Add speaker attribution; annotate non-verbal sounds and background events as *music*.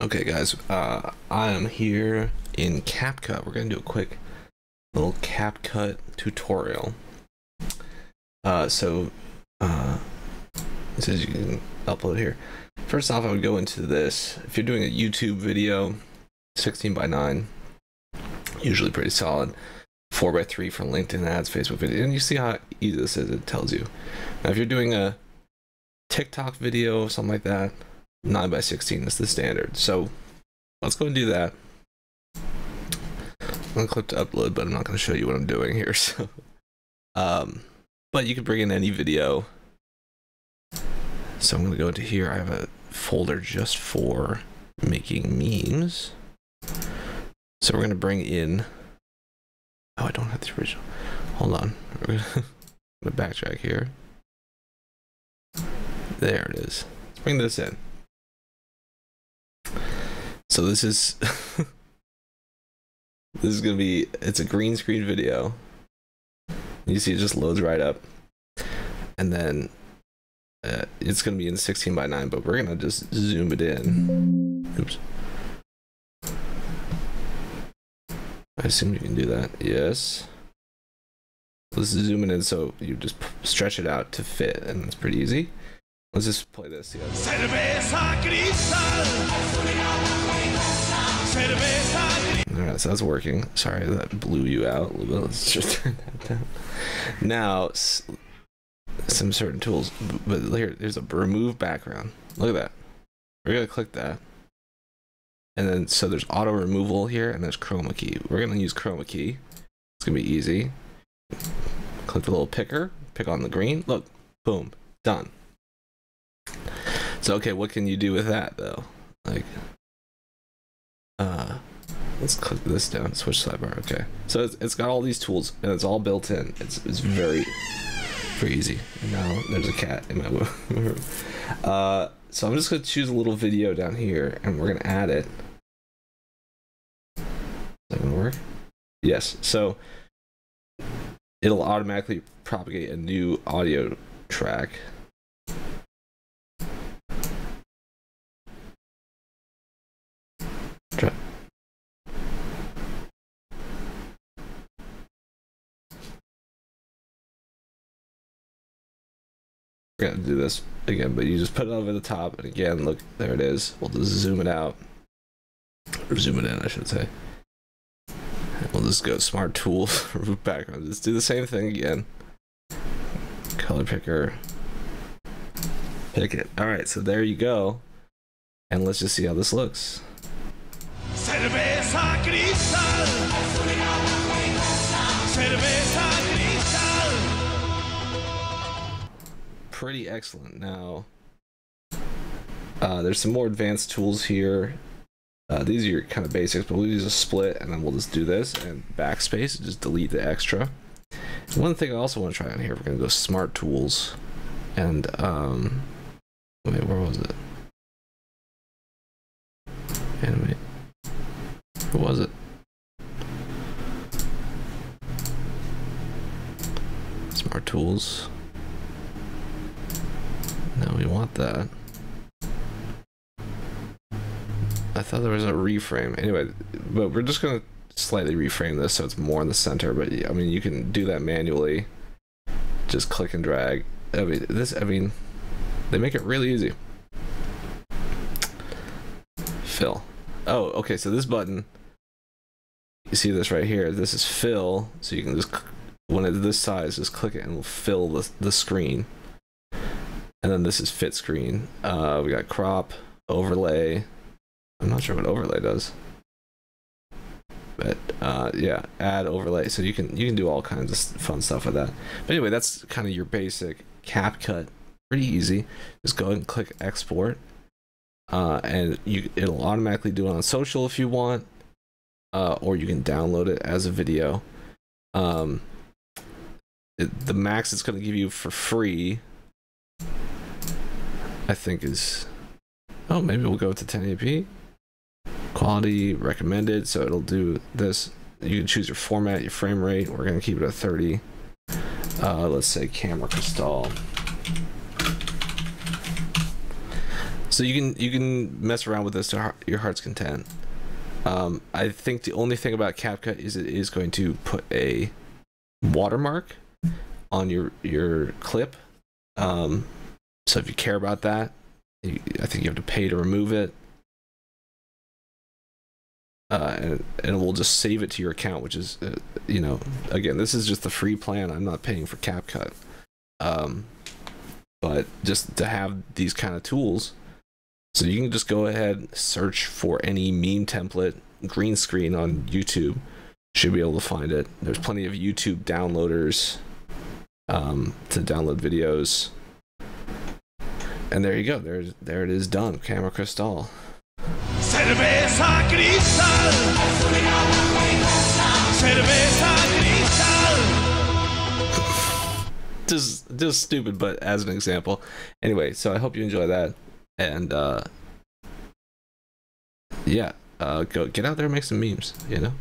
Speaker 1: Okay, guys, uh, I am here in CapCut. We're gonna do a quick little CapCut tutorial. Uh, so, uh, it says you can upload here. First off, I would go into this. If you're doing a YouTube video, 16 by 9, usually pretty solid. 4 by 3 for LinkedIn ads, Facebook video, and you see how easy this is. It tells you. Now, if you're doing a TikTok video, or something like that, 9 by 16 is the standard. So let's go and do that. I'm gonna click to upload, but I'm not gonna show you what I'm doing here. *laughs* So, um, but you can bring in any video. So I'm gonna go into here. I have a folder just for making memes. So we're gonna bring in. Oh, I don't have the original. Hold on. *laughs* Gonna, gonna backtrack here. There it is. Let's bring this in. So this is *laughs* this is gonna be it's a green screen video. You see it just loads right up, and then uh, it's gonna be in 16 by 9, but we're gonna just zoom it in. Oops. I assume you can do that. Yes. Let's zoom it in so you just stretch it out to fit, and it's pretty easy. Let's just play this. Yeah. So that's working. Sorry that blew you out. Let's just turn that down. Now, some certain tools, but here, there's a remove background. Look at that. We're gonna click that. And then, so there's auto removal here, and there's chroma key. We're gonna use chroma key. It's gonna be easy. Click the little picker, pick on the green. Look, boom, done. So, okay, what can you do with that though? Like, let's click this down switch sidebar okay. So it's, it's got all these tools and it's all built in. It's, it's very very easy. And now there's a cat in my *laughs* room. Uh so i'm just going to choose a little video down here and we're going to add it. Is that to work? Yes so it'll automatically propagate a new audio track We're gonna do this again, but you just put it over the top, and again, look, there it is. We'll just zoom it out, or zoom it in, I should say. We'll just go smart tools, *laughs* remove background. Just do the same thing again. Color picker, pick it. All right, so there you go, and let's just see how this looks. Pretty excellent. Now, uh, there's some more advanced tools here. Uh, these are your kind of basics, but we'll use a split and then we'll just do this and backspace and just delete the extra. One thing I also want to try on here, we're going to go smart tools and, um, wait, where was it? Animate. Where was it? Smart tools. Want that. I thought there was a reframe. Anyway, but we're just gonna slightly reframe this so it's more in the center. But I mean, you can do that manually. Just click and drag. I mean, this. I mean, they make it really easy. Fill. Oh, okay. So this button. You see this right here. This is fill. So you can just when it's this size, just click it and it'll fill the the screen and then this is fit screen. Uh, we got crop, overlay. I'm not sure what overlay does, but uh, yeah, add overlay. So you can you can do all kinds of fun stuff with that. But anyway, that's kind of your basic CapCut. Pretty easy. Just go and click export, uh, and you it'll automatically do it on social if you want, uh, or you can download it as a video. Um, it, the max it's going to give you for free I think is oh maybe we'll go to 1080p quality recommended so it'll do this. You can choose your format your frame rate. We're to keep it at 30 uh, let's say camera crystal So you can you can mess around with this to your heart's content. Um, I think the only thing about CapCut is it is going to put a watermark on your your clip. Um, so if you care about that, you, I think you have to pay to remove it. Uh, and, and it will just save it to your account, which is, uh, you know, again, this is just the free plan. I'm not paying for CapCut. Um, but just to have these kind of tools, so you can just go ahead, search for any meme template, green screen on YouTube. Should be able to find it. There's plenty of YouTube downloaders um, to download videos. And there you go. There, there it is done. Camera Crystal.
Speaker 2: Cerveza cristal. Cerveza cristal. *laughs*
Speaker 1: Just, just stupid, but as an example. Anyway, so I hope you enjoy that. And uh, yeah, uh, go get out there and make some memes. You know.